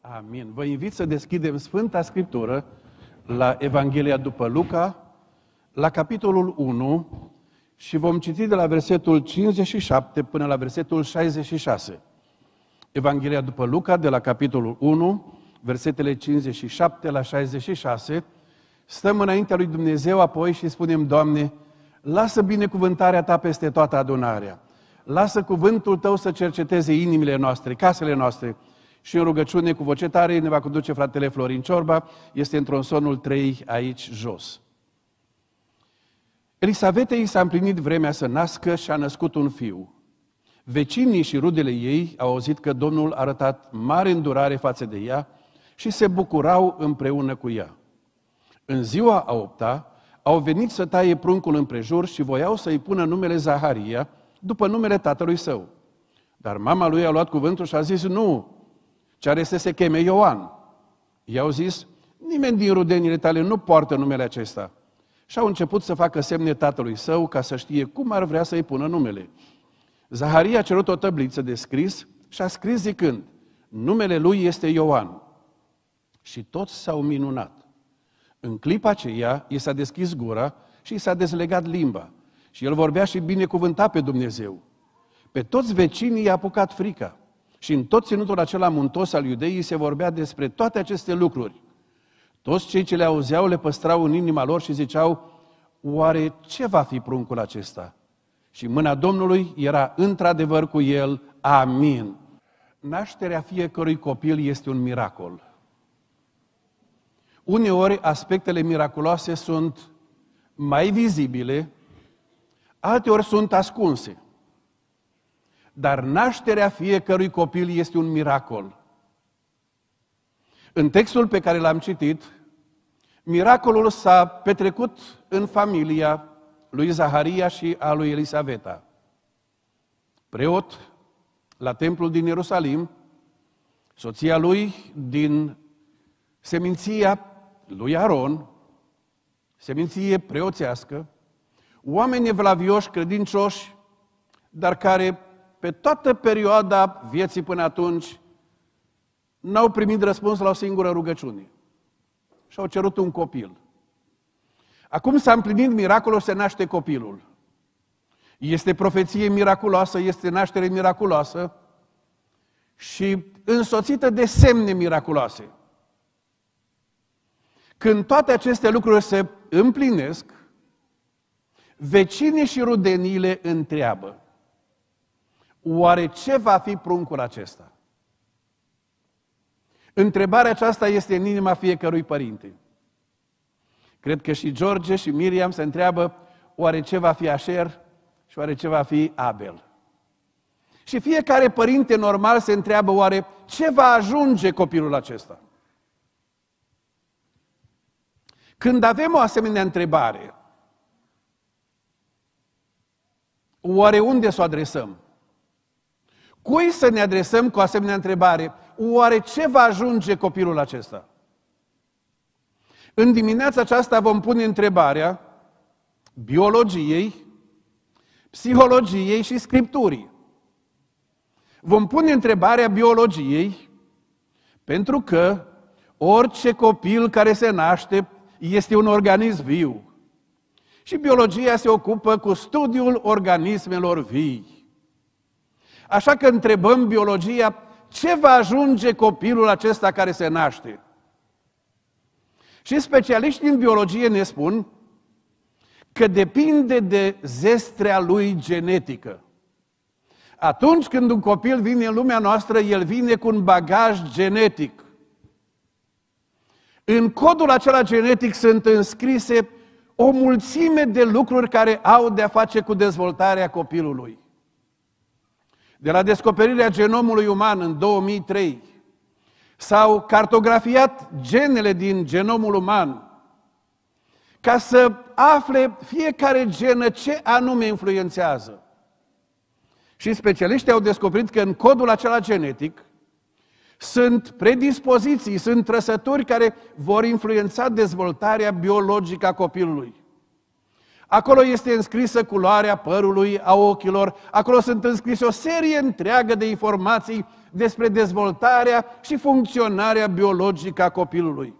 Amin. Vă invit să deschidem Sfânta Scriptură la Evanghelia după Luca, la capitolul 1 și vom citi de la versetul 57 până la versetul 66. Evanghelia după Luca, de la capitolul 1, versetele 57 la 66, stăm înaintea lui Dumnezeu apoi și spunem, Doamne, lasă binecuvântarea Ta peste toată adunarea. Lasă cuvântul Tău să cerceteze inimile noastre, casele noastre, și în rugăciune cu voce tare ne va conduce fratele Florin Ciorba, este într-un sonul 3 aici jos. Elisavetei s-a împlinit vremea să nască și a născut un fiu. Vecinii și rudele ei au auzit că Domnul a arătat mare îndurare față de ea și se bucurau împreună cu ea. În ziua a opta, au venit să taie pruncul împrejur și voiau să-i pună numele Zaharia, după numele tatălui său. Dar mama lui a luat cuvântul și a zis, nu, ce are să se cheme Ioan. I-au zis, nimeni din rudenile tale nu poartă numele acesta. Și au început să facă semne tatălui său ca să știe cum ar vrea să-i pună numele. Zaharia a cerut o tabliță de scris și a scris zicând, numele lui este Ioan. Și toți s-au minunat. În clipa aceea, i s-a deschis gura și i s-a dezlegat limba. Și el vorbea și binecuvânta pe Dumnezeu. Pe toți vecinii i-a apucat frica. Și în tot ținutul acela muntos al iudeii se vorbea despre toate aceste lucruri. Toți cei ce le auzeau le păstrau în inima lor și ziceau, oare ce va fi pruncul acesta? Și mâna Domnului era într-adevăr cu el. Amin. Nașterea fiecărui copil este un miracol. Uneori aspectele miraculoase sunt mai vizibile, alteori sunt ascunse. Dar nașterea fiecărui copil este un miracol. În textul pe care l-am citit, miracolul s-a petrecut în familia lui Zaharia și a lui Elisaveta. Preot la templul din Ierusalim, soția lui din seminția lui Aron, seminție preoțească, oameni evlavioși, credincioși, dar care pe toată perioada vieții până atunci, n-au primit răspuns la o singură rugăciune. Și au cerut un copil. Acum s-a împlinit miracolul, se naște copilul. Este profeție miraculoasă, este naștere miraculoasă și însoțită de semne miraculoase. Când toate aceste lucruri se împlinesc, vecinii și rudeniile întreabă, Oare ce va fi pruncul acesta? Întrebarea aceasta este în inima fiecărui părinte. Cred că și George și Miriam se întreabă oare ce va fi Asher și oare ce va fi Abel. Și fiecare părinte normal se întreabă oare ce va ajunge copilul acesta. Când avem o asemenea întrebare, oare unde să o adresăm? Cui să ne adresăm cu asemenea întrebare? Oare ce va ajunge copilul acesta? În dimineața aceasta vom pune întrebarea biologiei, psihologiei și scripturii. Vom pune întrebarea biologiei pentru că orice copil care se naște este un organism viu. Și biologia se ocupă cu studiul organismelor vii. Așa că întrebăm biologia, ce va ajunge copilul acesta care se naște? Și specialiștii în biologie ne spun că depinde de zestrea lui genetică. Atunci când un copil vine în lumea noastră, el vine cu un bagaj genetic. În codul acela genetic sunt înscrise o mulțime de lucruri care au de-a face cu dezvoltarea copilului. De la descoperirea genomului uman în 2003, s-au cartografiat genele din genomul uman ca să afle fiecare genă ce anume influențează. Și specialiștii au descoperit că în codul acela genetic sunt predispoziții, sunt trăsături care vor influența dezvoltarea biologică a copilului. Acolo este înscrisă culoarea părului, a ochilor, acolo sunt înscrise o serie întreagă de informații despre dezvoltarea și funcționarea biologică a copilului.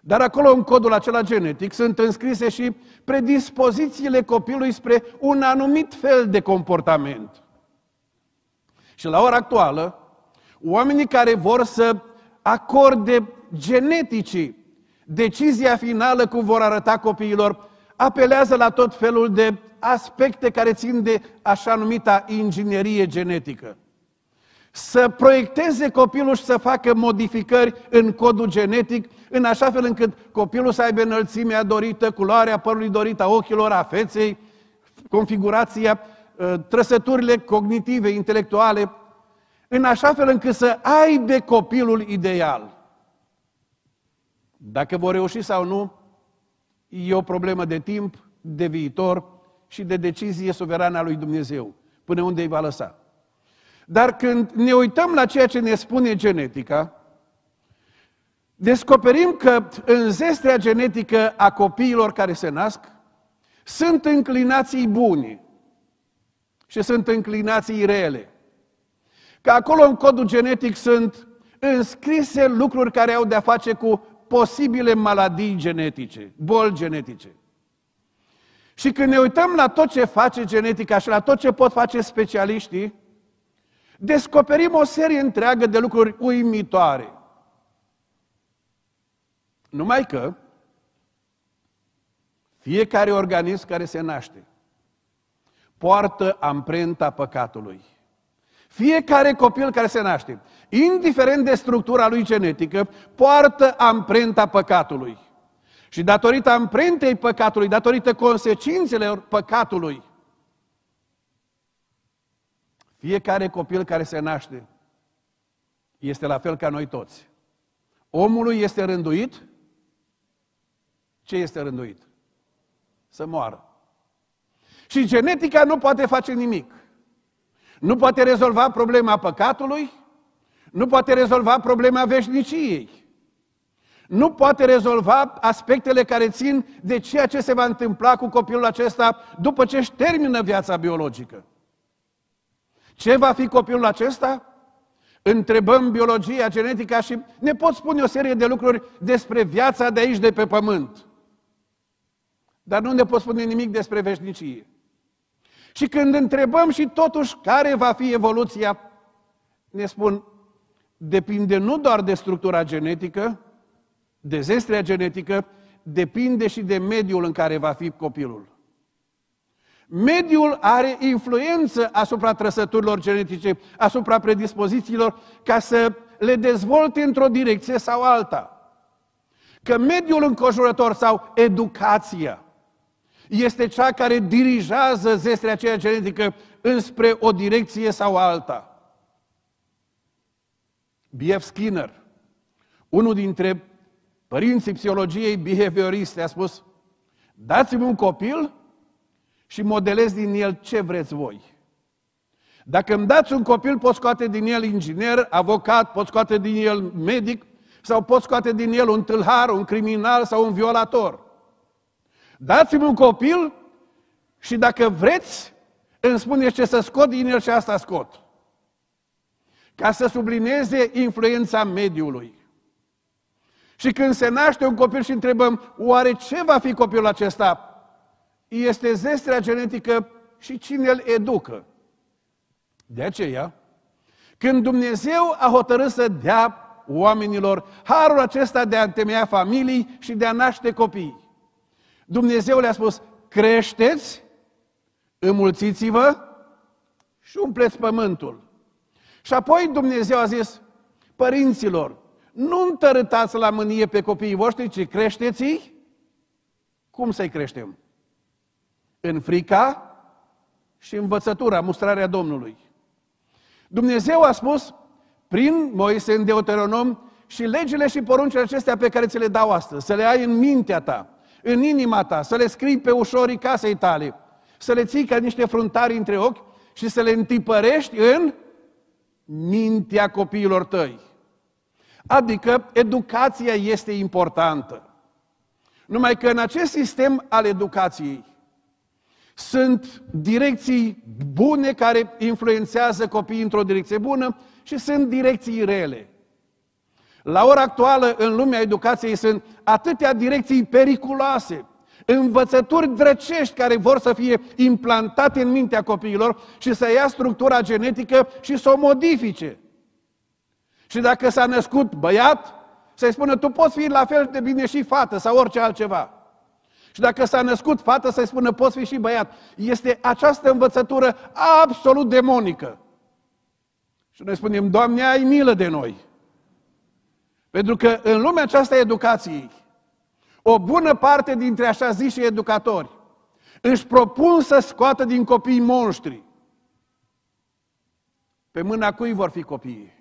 Dar acolo, în codul acela genetic, sunt înscrise și predispozițiile copilului spre un anumit fel de comportament. Și la ora actuală, oamenii care vor să acorde geneticii decizia finală cum vor arăta copiilor, apelează la tot felul de aspecte care țin de așa numita inginerie genetică. Să proiecteze copilul și să facă modificări în codul genetic, în așa fel încât copilul să aibă înălțimea dorită, culoarea părului dorită, a ochilor, a feței, configurația, ă, trăsăturile cognitive, intelectuale, în așa fel încât să aibă copilul ideal. Dacă vor reuși sau nu, e o problemă de timp, de viitor și de decizie suverană a lui Dumnezeu, până unde îi va lăsa. Dar când ne uităm la ceea ce ne spune genetica, descoperim că în zestrea genetică a copiilor care se nasc sunt înclinații bune și sunt înclinații rele. Că acolo în codul genetic sunt înscrise lucruri care au de-a face cu posibile maladii genetice, boli genetice. Și când ne uităm la tot ce face genetica și la tot ce pot face specialiștii, descoperim o serie întreagă de lucruri uimitoare. Numai că fiecare organism care se naște poartă amprenta păcatului. Fiecare copil care se naște, indiferent de structura lui genetică, poartă amprenta păcatului. Și datorită amprentei păcatului, datorită consecințelor păcatului, fiecare copil care se naște este la fel ca noi toți. Omului este rânduit. Ce este rânduit? Să moară. Și genetica nu poate face nimic. Nu poate rezolva problema păcatului, nu poate rezolva problema veșniciei. Nu poate rezolva aspectele care țin de ceea ce se va întâmpla cu copilul acesta după ce își termină viața biologică. Ce va fi copilul acesta? Întrebăm biologia, genetica și ne pot spune o serie de lucruri despre viața de aici, de pe pământ. Dar nu ne pot spune nimic despre veșnicie. Și când întrebăm și totuși care va fi evoluția, ne spun, depinde nu doar de structura genetică, de zestrea genetică, depinde și de mediul în care va fi copilul. Mediul are influență asupra trăsăturilor genetice, asupra predispozițiilor, ca să le dezvolte într-o direcție sau alta. Că mediul înconjurător sau educația este cea care dirigează zestrea aceea genetică înspre o direcție sau alta. B.F. Skinner, unul dintre părinții psihologiei behavioriste, a spus, dați-mi un copil și modelez din el ce vreți voi. Dacă îmi dați un copil, pot scoate din el inginer, avocat, pot scoate din el medic, sau pot scoate din el un tâlhar, un criminal sau un violator. Dați-mi un copil și dacă vreți, îmi spuneți ce să scot din el și asta scot. Ca să sublineze influența mediului. Și când se naște un copil și întrebăm, oare ce va fi copilul acesta? Este zestrea genetică și cine îl educă. De aceea, când Dumnezeu a hotărât să dea oamenilor harul acesta de a întemeia familii și de a naște copii, Dumnezeu le-a spus, creșteți, înmulțiți-vă și umpleți pământul. Și apoi Dumnezeu a zis, părinților, nu întărâtați la mânie pe copiii voștri, ci creșteți-i. Cum să-i creștem? În frica și învățătura, mustrarea Domnului. Dumnezeu a spus prin Moise în Deuteronom și legile și poruncile acestea pe care ți le dau astăzi, să le ai în mintea ta, în inima ta, să le scrii pe ușorii casei tale, să le ții ca niște fruntari între ochi și să le întipărești în mintea copiilor tăi. Adică educația este importantă. Numai că în acest sistem al educației sunt direcții bune care influențează copiii într-o direcție bună și sunt direcții rele. La ora actuală, în lumea educației, sunt atâtea direcții periculoase, învățături drăcești care vor să fie implantate în mintea copiilor și să ia structura genetică și să o modifice. Și dacă s-a născut băiat, să-i spună, tu poți fi la fel de bine și fată sau orice altceva. Și dacă s-a născut fată, să-i spună, poți fi și băiat. Este această învățătură absolut demonică. Și noi spunem, Doamne, ai milă de noi. Pentru că în lumea aceasta educației, o bună parte dintre așa ziși educatori își propun să scoată din copii monștri. Pe mâna cui vor fi copiii?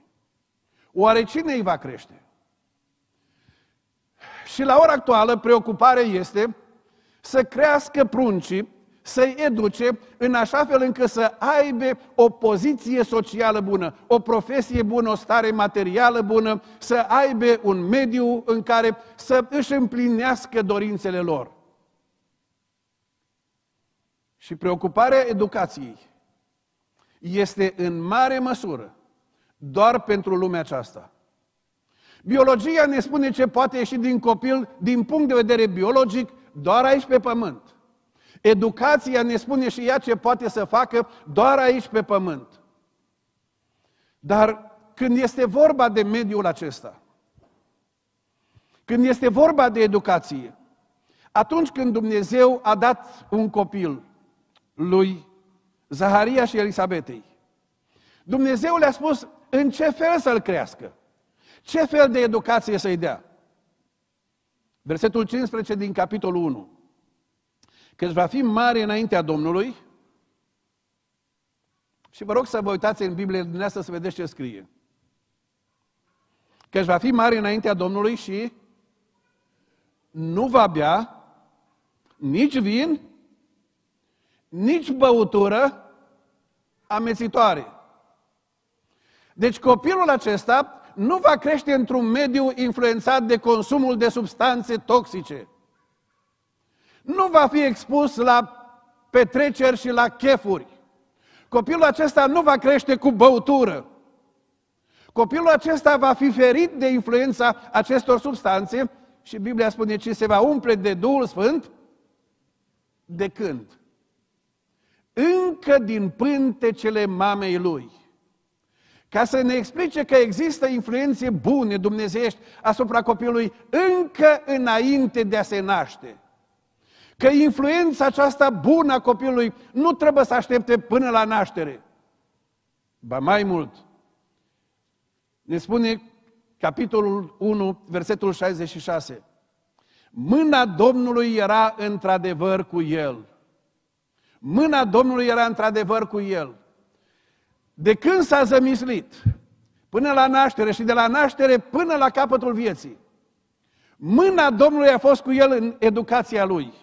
Oare cine îi va crește? Și la ora actuală, preocuparea este să crească pruncii, să-i educe în așa fel încât să aibă o poziție socială bună, o profesie bună, o stare materială bună, să aibă un mediu în care să își împlinească dorințele lor. Și preocuparea educației este în mare măsură doar pentru lumea aceasta. Biologia ne spune ce poate ieși din copil din punct de vedere biologic doar aici pe pământ. Educația ne spune și ea ce poate să facă doar aici pe pământ. Dar când este vorba de mediul acesta, când este vorba de educație, atunci când Dumnezeu a dat un copil lui Zaharia și Elisabetei, Dumnezeu le-a spus în ce fel să-l crească, ce fel de educație să-i dea. Versetul 15 din capitolul 1. Că își va fi mare înaintea Domnului și vă rog să vă uitați în Biblie dumneavoastră să vedeți ce scrie. Că își va fi mare înaintea Domnului și nu va bea nici vin, nici băutură amețitoare. Deci copilul acesta nu va crește într-un mediu influențat de consumul de substanțe toxice. Nu va fi expus la petreceri și la chefuri. Copilul acesta nu va crește cu băutură. Copilul acesta va fi ferit de influența acestor substanțe și Biblia spune ce se va umple de Duhul Sfânt de când? Încă din pântecele mamei lui ca să ne explice că există influențe bune dumnezeiești asupra copilului încă înainte de a se naște. Că influența aceasta bună a copilului nu trebuie să aștepte până la naștere. Ba mai mult, ne spune capitolul 1, versetul 66. Mâna Domnului era într-adevăr cu el. Mâna Domnului era într-adevăr cu el. De când s-a zămislit, până la naștere și de la naștere până la capătul vieții, mâna Domnului a fost cu el în educația lui.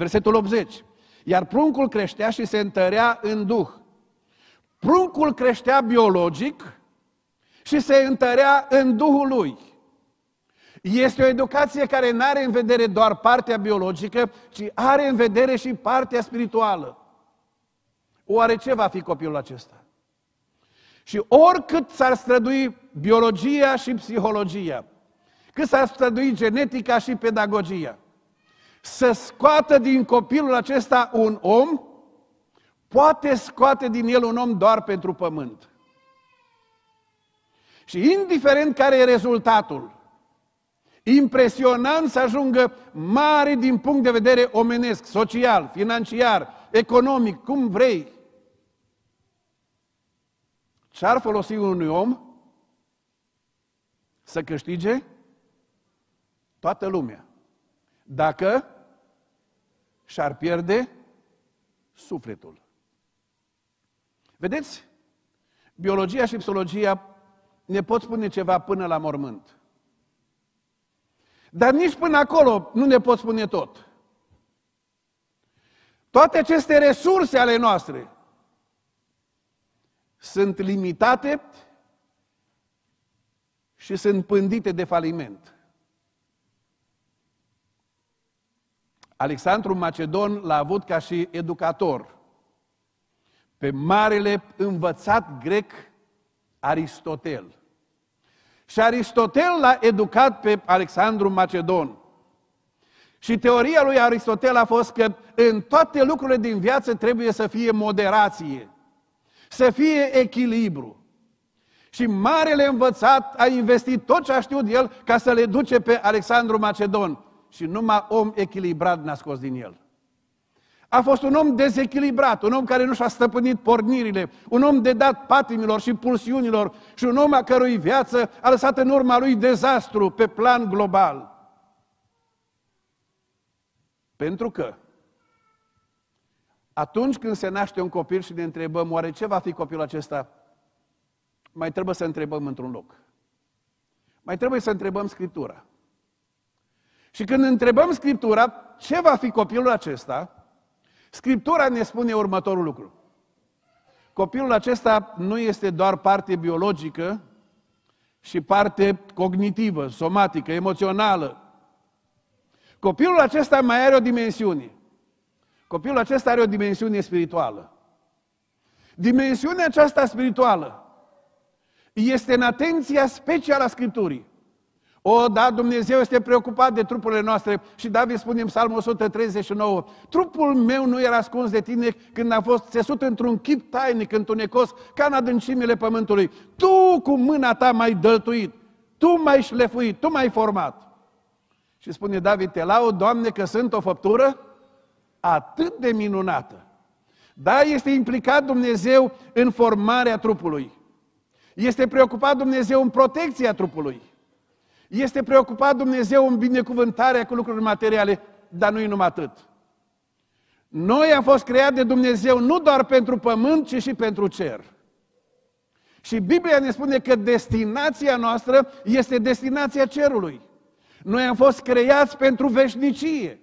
Versetul 80. Iar pruncul creștea și se întărea în duh. Pruncul creștea biologic și se întărea în duhul lui. Este o educație care nu are în vedere doar partea biologică, ci are în vedere și partea spirituală. Oare ce va fi copilul acesta? Și oricât s-ar strădui biologia și psihologia, cât s-ar strădui genetica și pedagogia, să scoată din copilul acesta un om, poate scoate din el un om doar pentru pământ. Și indiferent care e rezultatul, impresionant să ajungă mare din punct de vedere omenesc, social, financiar, economic, cum vrei, ce ar folosi unui om să câștige? Toată lumea dacă și-ar pierde sufletul. Vedeți? Biologia și psihologia ne pot spune ceva până la mormânt. Dar nici până acolo nu ne pot spune tot. Toate aceste resurse ale noastre sunt limitate și sunt pândite de faliment. Alexandru Macedon l-a avut ca și educator pe marele învățat grec Aristotel. Și Aristotel l-a educat pe Alexandru Macedon. Și teoria lui Aristotel a fost că în toate lucrurile din viață trebuie să fie moderație, să fie echilibru. Și marele învățat a investit tot ce a știut el ca să le duce pe Alexandru Macedon. Și numai om echilibrat n-a scos din el. A fost un om dezechilibrat, un om care nu și-a stăpânit pornirile, un om de dat patimilor și pulsiunilor și un om a cărui viață a lăsat în urma lui dezastru pe plan global. Pentru că atunci când se naște un copil și ne întrebăm oare ce va fi copilul acesta, mai trebuie să întrebăm într-un loc. Mai trebuie să întrebăm Scriptura. Și când întrebăm Scriptura ce va fi copilul acesta, Scriptura ne spune următorul lucru. Copilul acesta nu este doar parte biologică și parte cognitivă, somatică, emoțională. Copilul acesta mai are o dimensiune. Copilul acesta are o dimensiune spirituală. Dimensiunea aceasta spirituală este în atenția specială a Scripturii. O, da, Dumnezeu este preocupat de trupurile noastre și David spune în Psalmul 139, trupul meu nu era ascuns de tine când a fost țesut într-un chip tainic, întunecos, ca în adâncimile pământului. Tu cu mâna ta m-ai dăltuit, tu m-ai șlefuit, tu m-ai format. Și spune David, te laud, Doamne, că sunt o făptură atât de minunată. Da, este implicat Dumnezeu în formarea trupului. Este preocupat Dumnezeu în protecția trupului. Este preocupat Dumnezeu în binecuvântarea cu lucruri materiale, dar nu-i numai atât. Noi am fost creat de Dumnezeu nu doar pentru pământ, ci și pentru cer. Și Biblia ne spune că destinația noastră este destinația cerului. Noi am fost creați pentru veșnicie.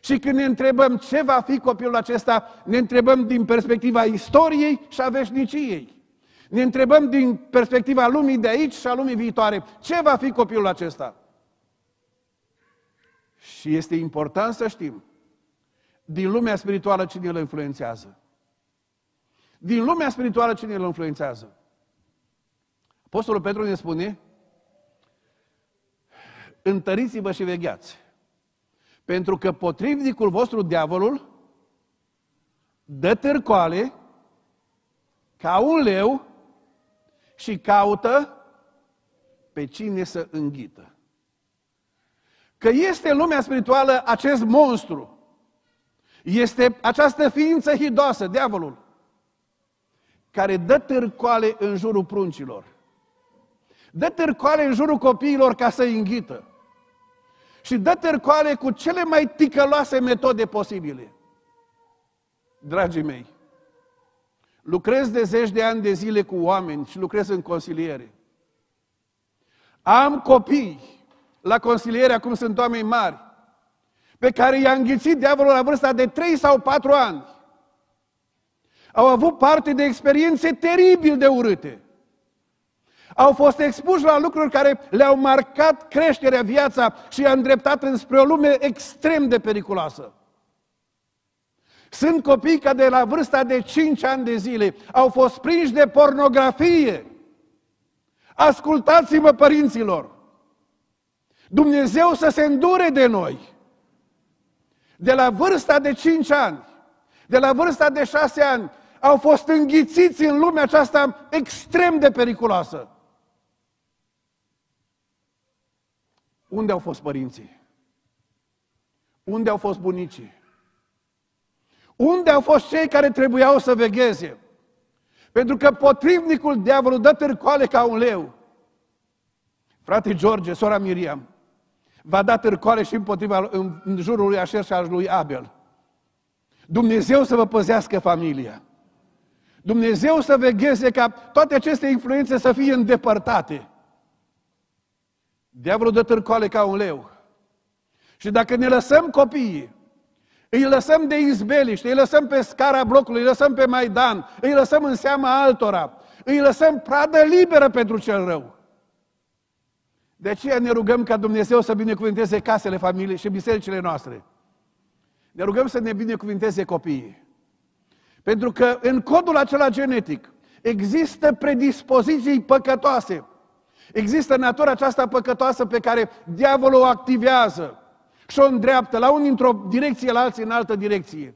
Și când ne întrebăm ce va fi copilul acesta, ne întrebăm din perspectiva istoriei și a veșniciei. Ne întrebăm din perspectiva lumii de aici și a lumii viitoare, ce va fi copilul acesta? Și este important să știm, din lumea spirituală cine îl influențează. Din lumea spirituală cine îl influențează. Apostolul Petru ne spune, întăriți-vă și vegheați. Pentru că potrivnicul vostru, diavolul, dă târcoale ca un leu și caută pe cine să înghită. Că este în lumea spirituală acest monstru. Este această ființă hidoasă, diavolul, care dă târcoale în jurul pruncilor. Dă târcoale în jurul copiilor ca să înghită. Și dă târcoale cu cele mai ticăloase metode posibile. Dragii mei, Lucrez de zeci de ani de zile cu oameni și lucrez în consiliere. Am copii la consiliere, acum sunt oameni mari, pe care i-a înghițit diavolul la vârsta de 3 sau 4 ani. Au avut parte de experiențe teribil de urâte. Au fost expuși la lucruri care le-au marcat creșterea, viața și i-a îndreptat înspre o lume extrem de periculoasă. Sunt copii care de la vârsta de 5 ani de zile au fost prinși de pornografie. Ascultați-mă, părinților! Dumnezeu să se îndure de noi. De la vârsta de 5 ani, de la vârsta de 6 ani, au fost înghițiți în lumea aceasta extrem de periculoasă. Unde au fost părinții? Unde au fost bunicii? Unde au fost cei care trebuiau să vegheze? Pentru că potrivnicul diavolul dă târcoale ca un leu. Frate George, sora Miriam, va da târcoale și împotriva, în, în jurul lui Așer și al lui Abel. Dumnezeu să vă păzească familia. Dumnezeu să vegheze ca toate aceste influențe să fie îndepărtate. Diavolul dă târcoale ca un leu. Și dacă ne lăsăm copiii îi lăsăm de izbeliște, îi lăsăm pe scara blocului, îi lăsăm pe Maidan, îi lăsăm în seama altora, îi lăsăm pradă liberă pentru cel rău. De aceea ne rugăm ca Dumnezeu să binecuvânteze casele familiei și bisericile noastre. Ne rugăm să ne binecuvinteze copiii. Pentru că în codul acela genetic există predispoziții păcătoase. Există natura aceasta păcătoasă pe care diavolul o activează și o îndreaptă la unii într-o direcție, la alții în altă direcție.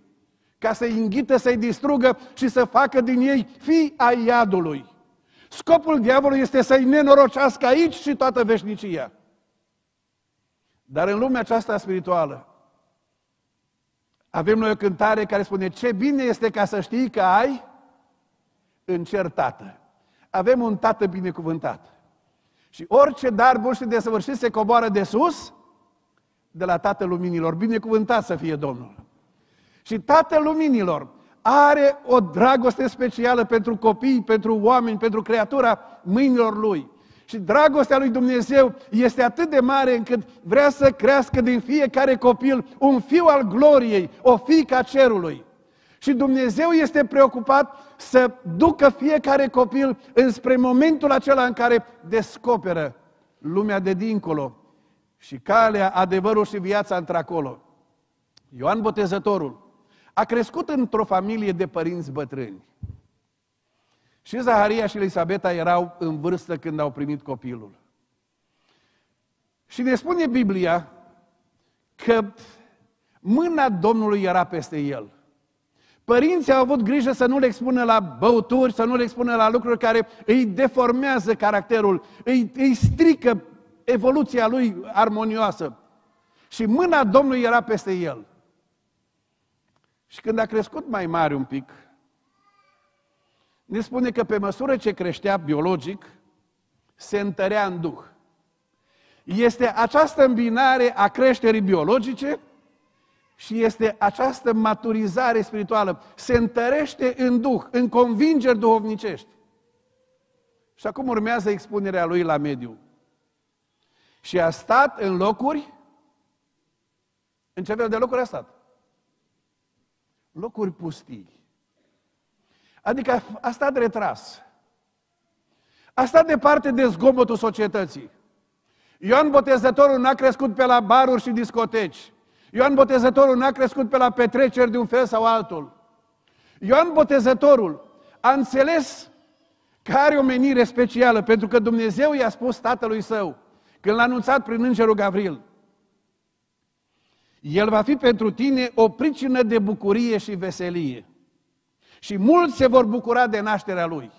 Ca să-i înghită, să-i distrugă și să facă din ei fii ai iadului. Scopul diavolului este să-i nenorocească aici și toată veșnicia. Dar în lumea aceasta spirituală, avem noi o cântare care spune ce bine este ca să știi că ai în cer tată. Avem un tată binecuvântat. Și orice dar bun și desăvârșit se coboară de sus, de la Tatăl Luminilor. Binecuvântat să fie Domnul. Și Tatăl Luminilor are o dragoste specială pentru copii, pentru oameni, pentru creatura mâinilor Lui. Și dragostea lui Dumnezeu este atât de mare încât vrea să crească din fiecare copil un fiu al gloriei, o fiică a cerului. Și Dumnezeu este preocupat să ducă fiecare copil înspre momentul acela în care descoperă lumea de dincolo și calea, adevărul și viața într-acolo. Ioan Botezătorul a crescut într-o familie de părinți bătrâni. Și Zaharia și Elisabeta erau în vârstă când au primit copilul. Și ne spune Biblia că mâna Domnului era peste el. Părinții au avut grijă să nu le expună la băuturi, să nu le expună la lucruri care îi deformează caracterul, îi, îi strică evoluția lui armonioasă. Și mâna Domnului era peste el. Și când a crescut mai mare un pic, ne spune că pe măsură ce creștea biologic, se întărea în duh. Este această îmbinare a creșterii biologice și este această maturizare spirituală. Se întărește în duh, în convingeri duhovnicești. Și acum urmează expunerea lui la mediu. Și a stat în locuri, în ce fel de locuri a stat? Locuri pustii. Adică a stat retras. A stat departe de zgomotul societății. Ioan Botezătorul n-a crescut pe la baruri și discoteci. Ioan Botezătorul n-a crescut pe la petreceri de un fel sau altul. Ioan Botezătorul a înțeles că are o menire specială, pentru că Dumnezeu i-a spus tatălui său, când l-a anunțat prin îngerul Gavril, el va fi pentru tine o pricină de bucurie și veselie. Și mulți se vor bucura de nașterea lui.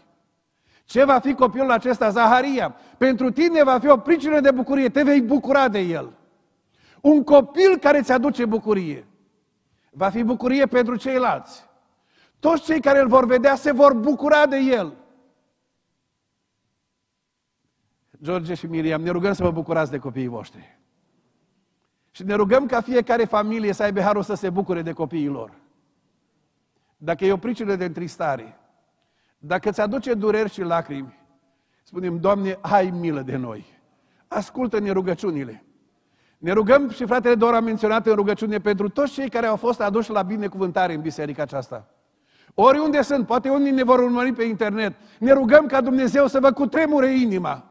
Ce va fi copilul acesta, Zaharia? Pentru tine va fi o pricină de bucurie, te vei bucura de el. Un copil care îți aduce bucurie. Va fi bucurie pentru ceilalți. Toți cei care îl vor vedea se vor bucura de el. George și Miriam, ne rugăm să vă bucurați de copiii voștri. Și ne rugăm ca fiecare familie să aibă harul să se bucure de copiii lor. Dacă e o pricină de întristare, dacă îți aduce dureri și lacrimi, spunem, Doamne, ai milă de noi. Ascultă-ne rugăciunile. Ne rugăm și fratele Dor a menționat în rugăciune pentru toți cei care au fost aduși la binecuvântare în biserica aceasta. Oriunde sunt, poate unii ne vor urmări pe internet, ne rugăm ca Dumnezeu să vă cutremure inima.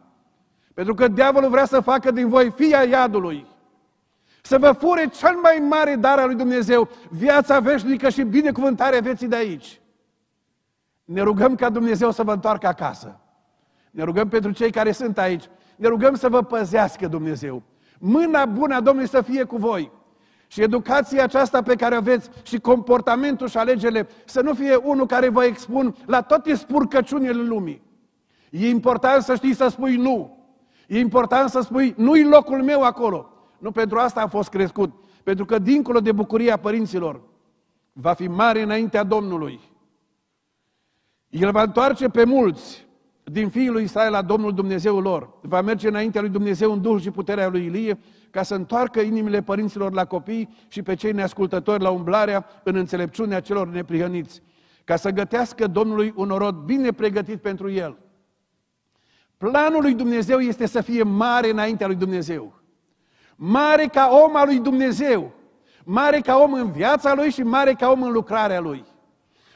Pentru că diavolul vrea să facă din voi fia iadului. Să vă fure cel mai mare dar al lui Dumnezeu, viața veșnică și binecuvântarea vieții de aici. Ne rugăm ca Dumnezeu să vă întoarcă acasă. Ne rugăm pentru cei care sunt aici. Ne rugăm să vă păzească Dumnezeu. Mâna bună a Domnului să fie cu voi. Și educația aceasta pe care o aveți și comportamentul și alegerile să nu fie unul care vă expun la toate spurcăciunile lumii. E important să știi să spui nu. E important să spui nu-i locul meu acolo. Nu pentru asta a fost crescut. Pentru că dincolo de bucuria părinților, va fi mare înaintea Domnului. El va întoarce pe mulți din fiul lui Israel la Domnul Dumnezeul lor. Va merge înaintea lui Dumnezeu în Duhul și puterea lui Ilie, ca să întoarcă inimile părinților la copii și pe cei neascultători la umblarea în înțelepciunea celor neprihăniți, ca să gătească Domnului un orod bine pregătit pentru el. Planul lui Dumnezeu este să fie mare înaintea lui Dumnezeu. Mare ca om al lui Dumnezeu. Mare ca om în viața lui și mare ca om în lucrarea lui.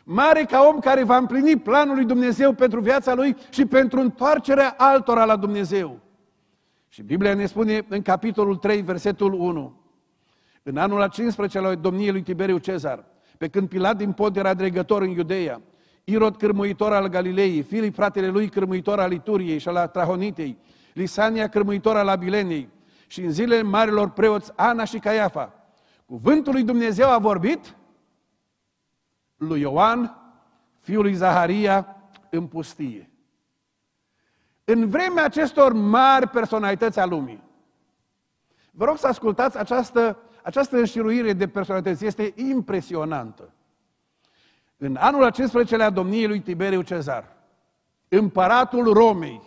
Mare ca om care va împlini planul lui Dumnezeu pentru viața lui și pentru întoarcerea altora la Dumnezeu. Și Biblia ne spune în capitolul 3, versetul 1. În anul a 15 al domniei lui Tiberiu Cezar, pe când Pilat din Pod era dregător în Iudeea, Irod cârmuitor al Galilei, Filip fratele lui cârmuitor al Ituriei și al Trahonitei, Lisania cârmuitor al Abilenei și în zilele marilor preoți Ana și Caiafa. Cuvântul lui Dumnezeu a vorbit lui Ioan, fiul lui Zaharia, în pustie. În vremea acestor mari personalități a lumii, vă rog să ascultați această, această înșiruire de personalități, este impresionantă. În anul 15 a domniei lui Tiberiu Cezar, împăratul Romei,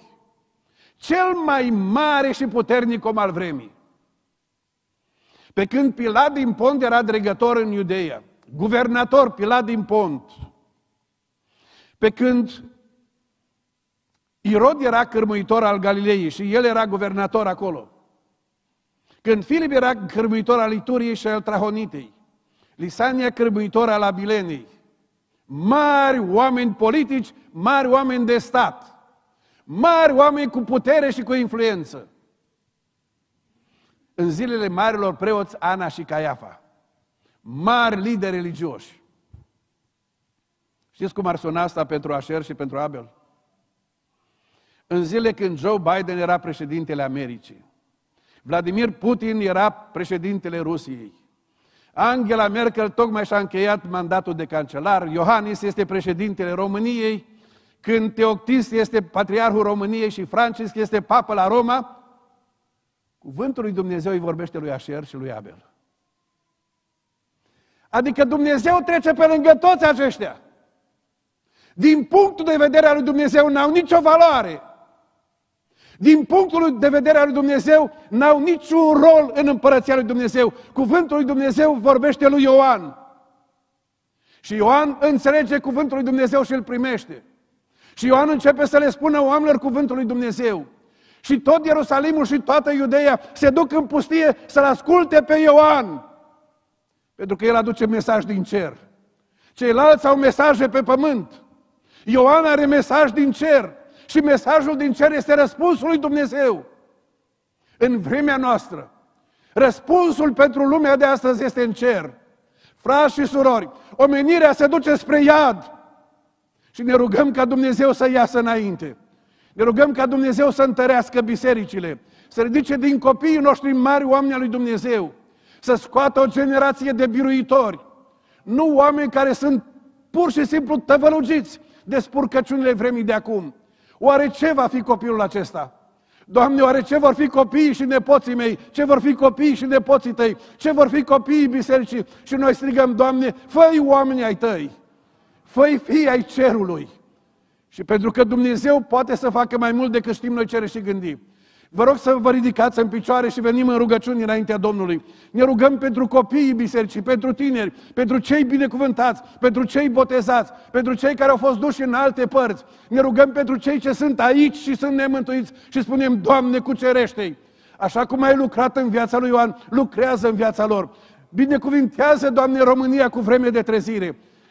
cel mai mare și puternic om al vremii, pe când Pilat din Pont era dregător în Iudeia, guvernator Pilat din Pont, pe când Irod era cărmuitor al Galilei și el era guvernator acolo. Când Filip era cărmuitor al Ituriei și al Trahonitei, Lisania cărmuitor al Abilenei, mari oameni politici, mari oameni de stat, mari oameni cu putere și cu influență. În zilele marilor preoți Ana și Caiafa, mari lideri religioși. Știți cum ar suna asta pentru Asher și pentru Abel? În zile când Joe Biden era președintele Americii, Vladimir Putin era președintele Rusiei, Angela Merkel tocmai și-a încheiat mandatul de cancelar, Iohannis este președintele României, când Teoctist este patriarhul României și Francisc este papă la Roma, cuvântul lui Dumnezeu îi vorbește lui Asher și lui Abel. Adică Dumnezeu trece pe lângă toți aceștia. Din punctul de vedere al lui Dumnezeu n-au nicio valoare. Din punctul de vedere al lui Dumnezeu, n-au niciun rol în împărăția lui Dumnezeu. Cuvântul lui Dumnezeu vorbește lui Ioan. Și Ioan înțelege cuvântul lui Dumnezeu și îl primește. Și Ioan începe să le spună oamenilor cuvântul lui Dumnezeu. Și tot Ierusalimul și toată Iudeea se duc în pustie să-l asculte pe Ioan. Pentru că el aduce mesaj din cer. Ceilalți au mesaje pe pământ. Ioan are mesaj din cer. Și mesajul din cer este răspunsul lui Dumnezeu. În vremea noastră, răspunsul pentru lumea de astăzi este în cer. Frați și surori, omenirea se duce spre iad. Și ne rugăm ca Dumnezeu să iasă înainte. Ne rugăm ca Dumnezeu să întărească bisericile, să ridice din copiii noștri mari oameni al lui Dumnezeu, să scoată o generație de biruitori, nu oameni care sunt pur și simplu tăvălugiți de spurcăciunile vremii de acum, Oare ce va fi copilul acesta? Doamne, oare ce vor fi copiii și nepoții mei? Ce vor fi copiii și nepoții tăi? Ce vor fi copiii bisericii? Și noi strigăm, Doamne, fă oameni ai tăi, fă fii ai cerului. Și pentru că Dumnezeu poate să facă mai mult decât știm noi cere și gândim. Vă rog să vă ridicați în picioare și venim în rugăciuni înaintea Domnului. Ne rugăm pentru copiii bisericii, pentru tineri, pentru cei binecuvântați, pentru cei botezați, pentru cei care au fost duși în alte părți. Ne rugăm pentru cei ce sunt aici și sunt nemântuiți și spunem, Doamne, cucerește-i. Așa cum ai lucrat în viața lui Ioan, lucrează în viața lor. Binecuvintează, Doamne, România cu vreme de trezire.